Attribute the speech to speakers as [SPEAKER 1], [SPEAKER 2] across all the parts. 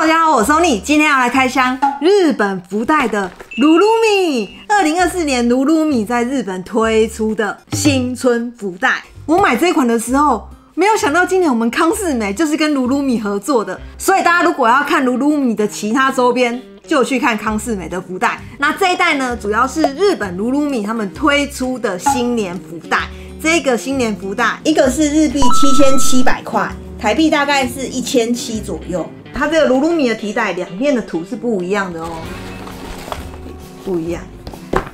[SPEAKER 1] 大家好，我是 Sony，今天要来开箱日本福袋的鲁鲁米。二零二四年鲁鲁米在日本推出的新春福袋。我买这款的时候，没有想到今年我们康士美就是跟鲁鲁米合作的，所以大家如果要看鲁鲁米的其他周边，就去看康士美的福袋。那这一袋呢，主要是日本鲁鲁米他们推出的新年福袋。这个新年福袋，一个是日币七千七百块，台币大概是一千七左右。它这个鲁鲁米的提袋两面的图是不一样的哦，不一样。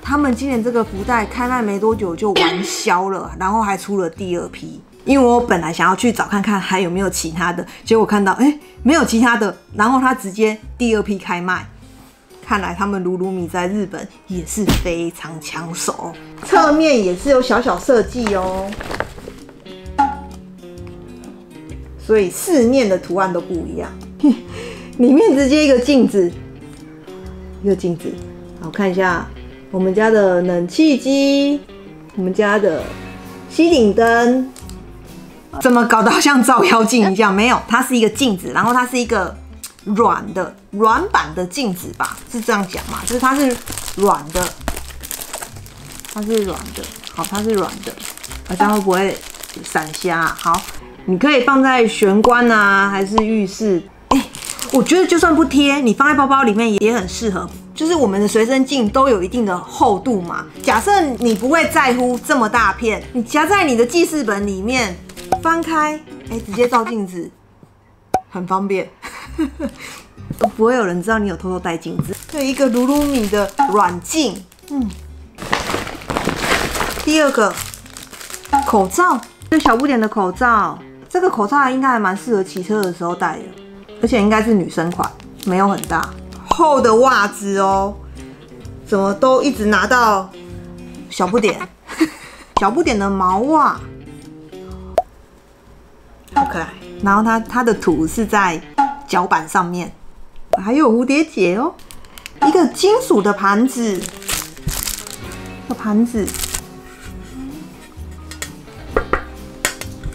[SPEAKER 1] 他们今年这个福袋开卖没多久就完销了，然后还出了第二批。因为我本来想要去找看看还有没有其他的，结果看到哎没有其他的，然后它直接第二批开卖。看来他们鲁鲁米在日本也是非常抢手，侧面也是有小小设计哦，所以四面的图案都不一样。里面直接一个镜子，一个镜子，好看一下我们家的冷气机，我们家的吸顶灯，怎么搞得好像照妖镜一样？没有，它是一个镜子，然后它是一个。软的软板的镜子吧，是这样讲嘛？就是它是软的，它是软的，好，它是软的，这样会不会闪瞎？好，你可以放在玄关啊，还是浴室？我觉得就算不贴，你放在包包里面也很适合。就是我们的随身镜都有一定的厚度嘛。假设你不会在乎这么大片，你夹在你的记事本里面，翻开，哎，直接照镜子，很方便。都不会有人知道你有偷偷戴镜子。有一个鲁鲁米的软镜，嗯。第二个口罩，这小不点的口罩，这个口罩应该还蛮适合骑车的时候戴的，而且应该是女生款，没有很大。厚的袜子哦，怎么都一直拿到小不点，小不点的毛袜，好可爱。然后它它的图是在。脚板上面还有蝴蝶结哦，一个金属的盘子，个盘子，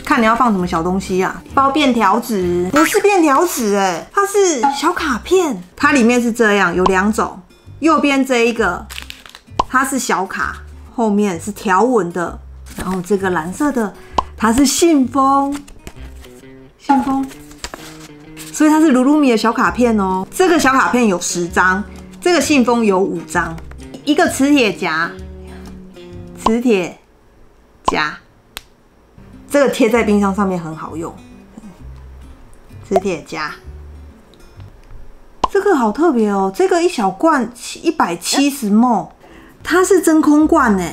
[SPEAKER 1] 看你要放什么小东西啊？包便条纸，不是便条纸哎，它是小卡片，它里面是这样，有两种，右边这一个它是小卡，后面是条纹的，然后这个蓝色的它是信封，信封。所以它是鲁鲁米的小卡片哦，这个小卡片有十张，这个信封有五张，一个磁铁夹，磁铁夹，这个贴在冰箱上面很好用，磁铁夹，这个好特别哦，这个一小罐一百七十 ml，它是真空罐呢，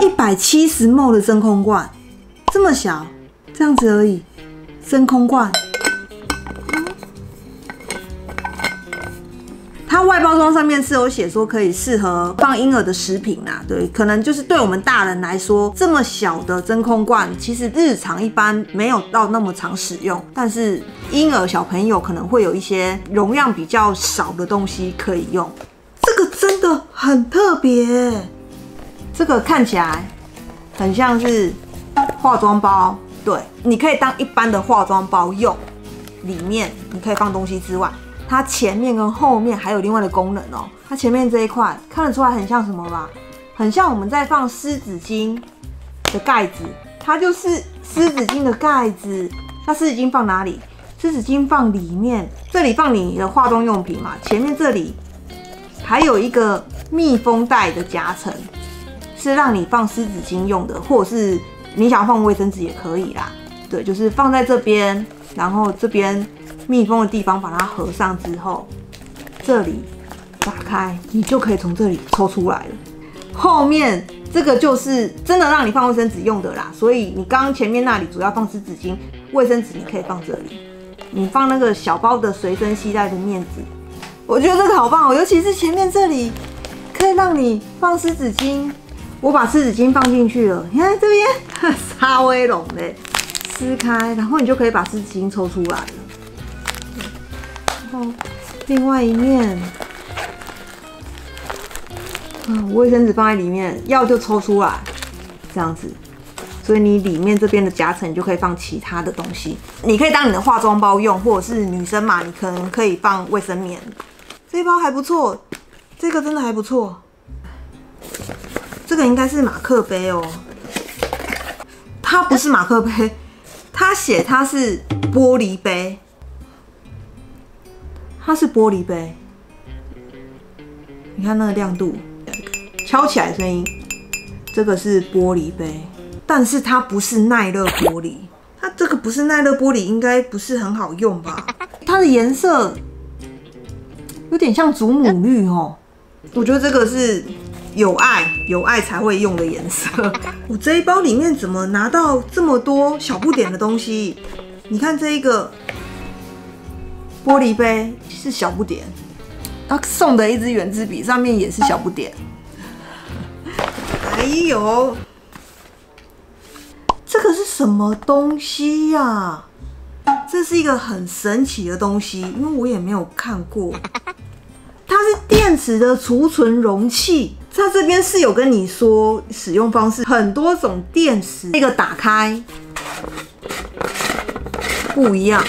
[SPEAKER 1] 一百七十 ml 的真空罐，这么小，这样子而已，真空罐。它外包装上面是有写说可以适合放婴儿的食品啦，对，可能就是对我们大人来说，这么小的真空罐，其实日常一般没有到那么常使用，但是婴儿小朋友可能会有一些容量比较少的东西可以用。这个真的很特别，这个看起来很像是化妆包，对，你可以当一般的化妆包用，里面你可以放东西之外。它前面跟后面还有另外的功能哦。它前面这一块看得出来很像什么吧？很像我们在放湿纸巾的盖子，它就是湿纸巾的盖子。那湿纸巾放哪里？湿纸巾放里面，这里放你的化妆用品嘛。前面这里还有一个密封袋的夹层，是让你放湿纸巾用的，或者是你想放卫生纸也可以啦。对，就是放在这边，然后这边。密封的地方把它合上之后，这里打开，你就可以从这里抽出来了。后面这个就是真的让你放卫生纸用的啦，所以你刚刚前面那里主要放湿纸巾，卫生纸你可以放这里。你放那个小包的随身携带的面纸，我觉得这个好棒哦，尤其是前面这里可以让你放湿纸巾。我把湿纸巾放进去了，你看这边沙威龙嘞，撕开，然后你就可以把湿纸巾抽出来了。另外一面，嗯，卫生纸放在里面，药就抽出来，这样子，所以你里面这边的夹层就可以放其他的东西，你可以当你的化妆包用，或者是女生嘛，你可能可以放卫生棉。这一包还不错，这个真的还不错。这个应该是马克杯哦，它不是马克杯，它写它是玻璃杯，它是玻璃杯。你看那个亮度，敲起来声音，这个是玻璃杯，但是它不是耐热玻璃，它这个不是耐热玻璃，应该不是很好用吧？它的颜色有点像祖母绿哦，我觉得这个是有爱有爱才会用的颜色。我这一包里面怎么拿到这么多小不点的东西？你看这一个玻璃杯是小不点。他送的一支圆珠笔，上面也是小不点。还有，这个是什么东西呀？这是一个很神奇的东西，因为我也没有看过。它是电池的储存容器，它这边是有跟你说使用方式，很多种电池，这个打开不一样。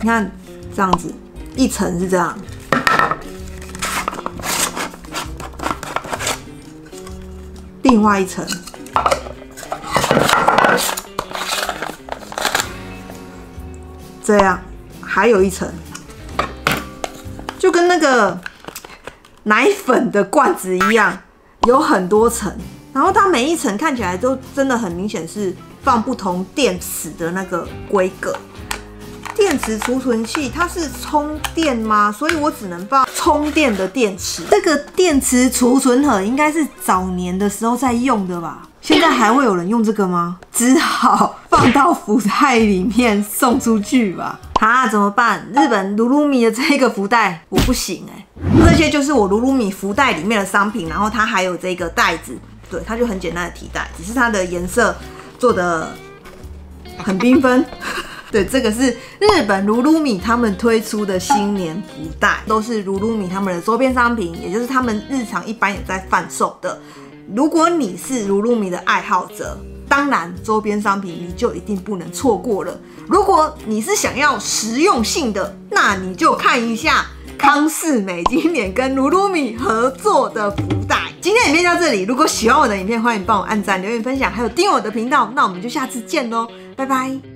[SPEAKER 1] 你看这样子，一层是这样。另外一层，这样还有一层，就跟那个奶粉的罐子一样，有很多层。然后它每一层看起来都真的很明显是放不同电池的那个规格。电池储存器它是充电吗？所以我只能放充电的电池。这个电池储存盒应该是早年的时候在用的吧？现在还会有人用这个吗？只好放到福袋里面送出去吧。啊，怎么办？日本鲁鲁米的这个福袋我不行哎。这些就是我鲁鲁米福袋里面的商品，然后它还有这个袋子，对，它就很简单的提袋，只是它的颜色做的很缤纷。对，这个是日本鲁鲁米他们推出的新年福袋，都是鲁鲁米他们的周边商品，也就是他们日常一般也在贩售的。如果你是鲁鲁米的爱好者，当然周边商品你就一定不能错过了。如果你是想要实用性的，那你就看一下康士美今年跟鲁鲁米合作的福袋。今天影片到这里，如果喜欢我的影片，欢迎帮我按赞、留言、分享，还有订阅我的频道。那我们就下次见喽，拜拜。